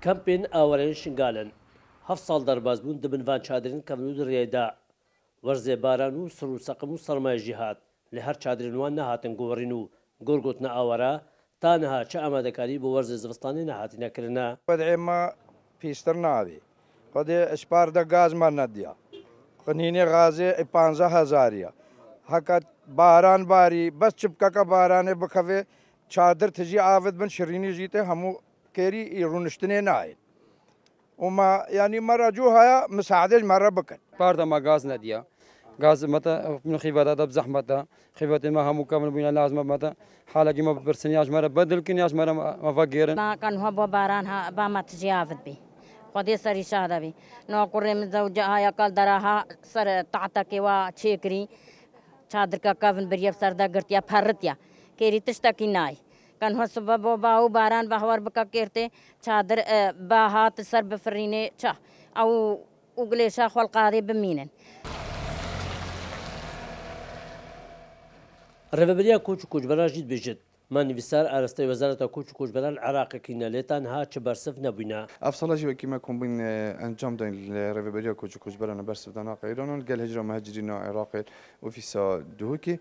Kempên Awerên Şingalin heft sal derbaz bûn di binvan çadırên Kemnûd Rêda. Werzê baran û sir û seqim û sermaye jî hat. Li her çadırên wan nehatin guherîn û gorgotina awera ta niha çi amadekarî bo werzê zivistanê nehatîne kirine. Qedê me pîster navê. Qedê eşparda gaz me nediya. Qinînê gazê e panza hezariya. Hekat baran barî bes çipkeka baranê bikeve çadir tijî avid bin şirînî jî te hemû كيري يرونشتني نايد وما يعني مرة جوها مساعدة مرة بكت باردا ما غاز نديا غاز متى من خيبات هذا بزحمتها خيبات ما هم مكمل بنا لازم متى حالك ما برسنياش مرة بدل كنياش مرة ما فقير ما كان هو باران ها با ما تجافت بي قد سري شهد بي نو قرم زوجها يقل دراها سر تعتك وا تشيكري چادر کا کفن بریب سردا گرتیا پھرتیا کیری تشتا کی نائی كان هو سبب باو باران بحور بكا كيرتي شادر باهات سرب فريني شا او وقليشا خلقاري بمينن ڕێبەبەریا کۆچ و کۆچبەراژیت بێژێت مانیویستار ئاراستای وەزارەتە کۆچ و کۆچبەران عراقەکەینە لێتان هاچە بەرسف نەبووینە ئەفسەڵژی وەکیمە کۆمبین ئەنجام داین لە ڕێبەبەریا کۆچ و کۆچبەرانە بەرسف داناقەیرانان گەل هجرە مەهجرینە عێراقێت وفیسا دووکی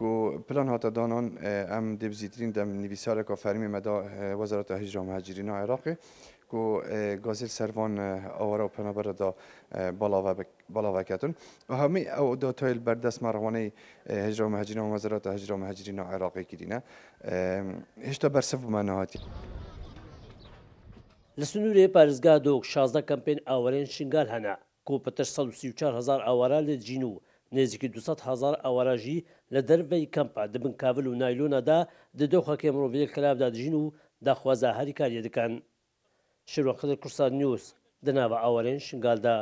کو پلان هاتا دانان ام دبزیترین دم نویسار کا فرمی مدا وزارت هجرة مهاجرین عراق کو گازل سروان آورا و پنابر دا بالا وکتون و همی او دا تایل بردست مروانه هجرة مهاجرین و وزارت هجرة مهاجرین عراقی کدینه هشتا برصف مناهاتی لسنوری پارزگاه دوک 16 کمپین آورین شنگال هنه کو پتر 134000 آورا لجینو نزیکی 200 هزار ئەوەراژی لە دەربەی کەمپا دەبن کاول و نایلۆنەدا ددۆخەکەی مرۆڤ کلابدا دژین و داخوازە هەری کاریە دەکەن شرۆخەدە کورسان نیوز دناوە ئاوەرێن شنگالدا.